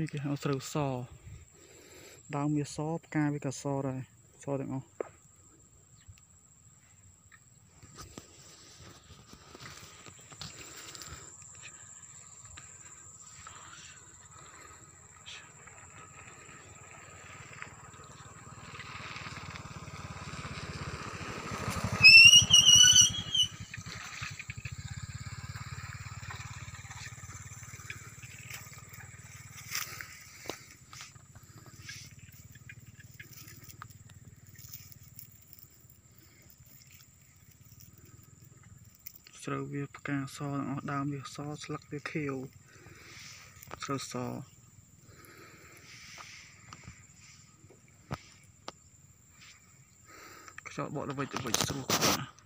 នេះគេហៅស្រូវសដើមវាសផ្កាវាក៏សដែរសទាំងអស់ ស្រូវវាផ្កាសទាំងអស់ដើមវាសស្លឹកវាខៀវស្រូវសខ្យល់បក់ទៅវិញទៅវិញស្រួលខ្លាំង